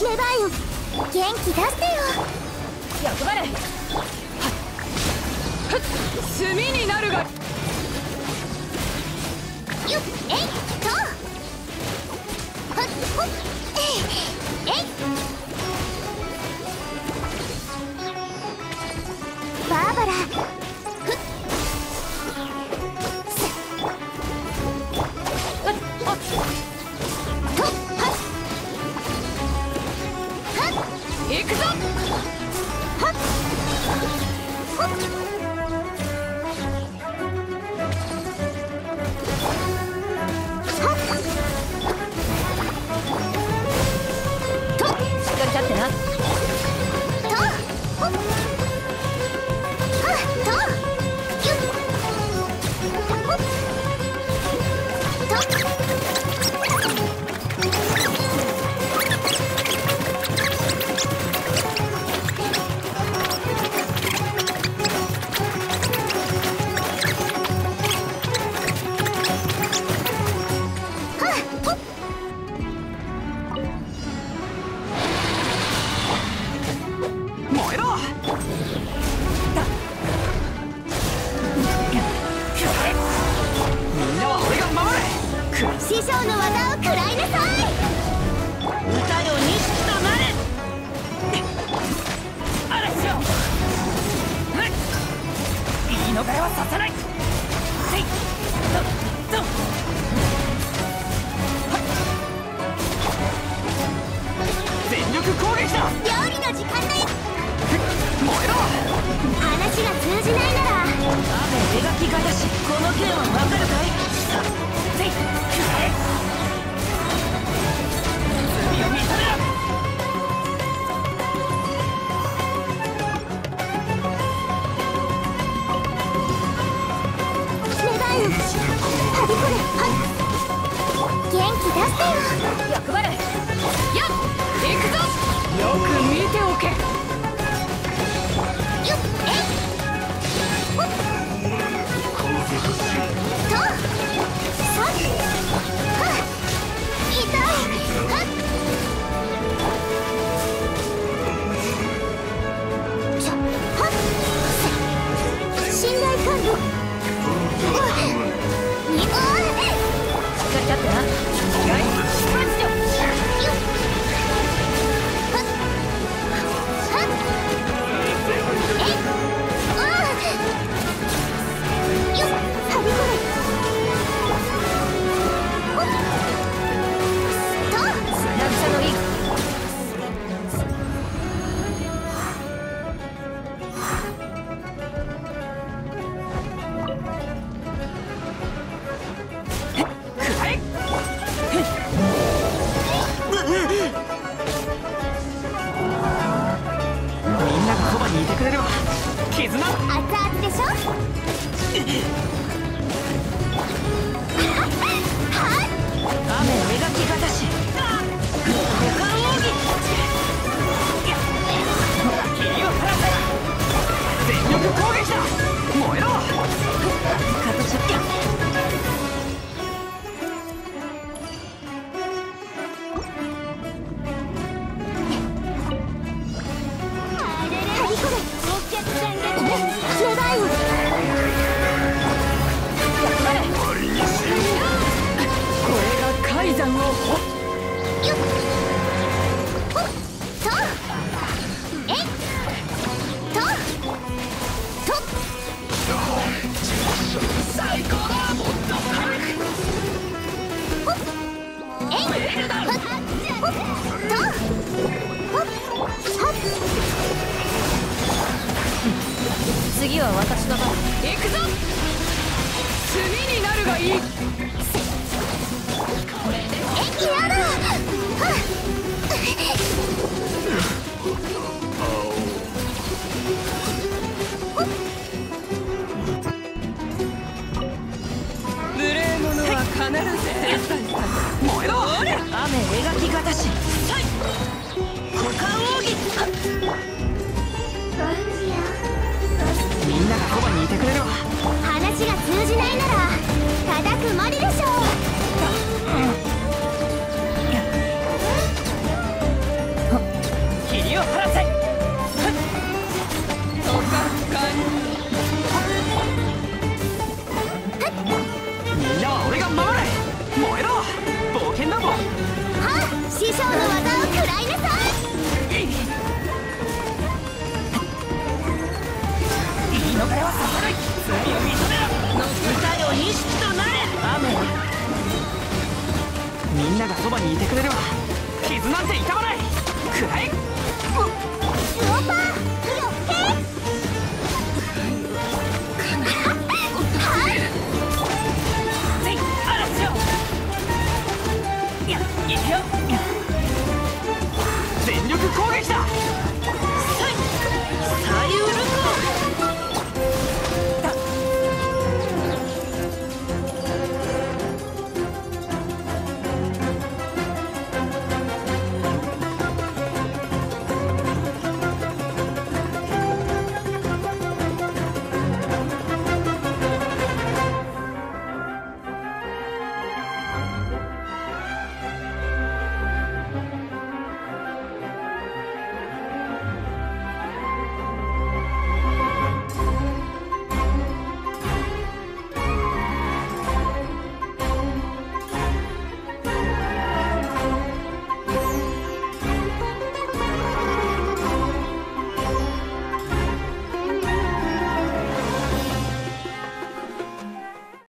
メバイオ元気出してよ。役張れ炭になるが。よっえいと。ほっほっえい。バーバラ行くぞ。はっ。師匠の技を食らいなさい歌よにしたまれ嵐よはい言い逃れはさせないせいどど全力攻撃だ料理の時間だよ燃えろ話が通じないなら。雨描き方しこの剣はわかるかい役割絆。熱々でしょ？は い雨描き方次は私の番行くぞ。炭になるがいい。えやだがそばにいてくれれば傷なんて痛まない。くらえ